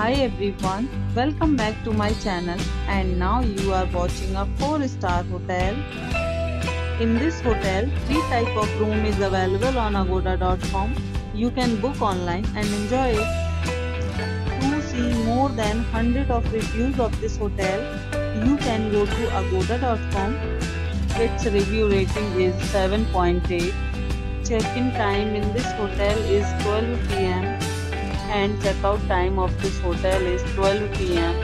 Hi everyone, welcome back to my channel and now you are watching a 4 star hotel. In this hotel, 3 type of room is available on agoda.com. You can book online and enjoy it. To see more than 100 of reviews of this hotel, you can go to agoda.com. Its review rating is 7.8. Check-in time in this hotel is 12 pm and checkout time of this hotel is 12 pm.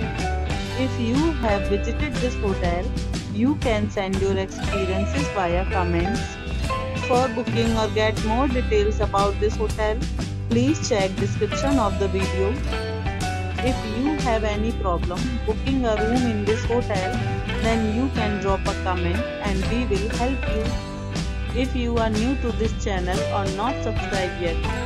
If you have visited this hotel, you can send your experiences via comments. For booking or get more details about this hotel, please check description of the video. If you have any problem booking a room in this hotel, then you can drop a comment and we will help you. If you are new to this channel or not subscribed yet,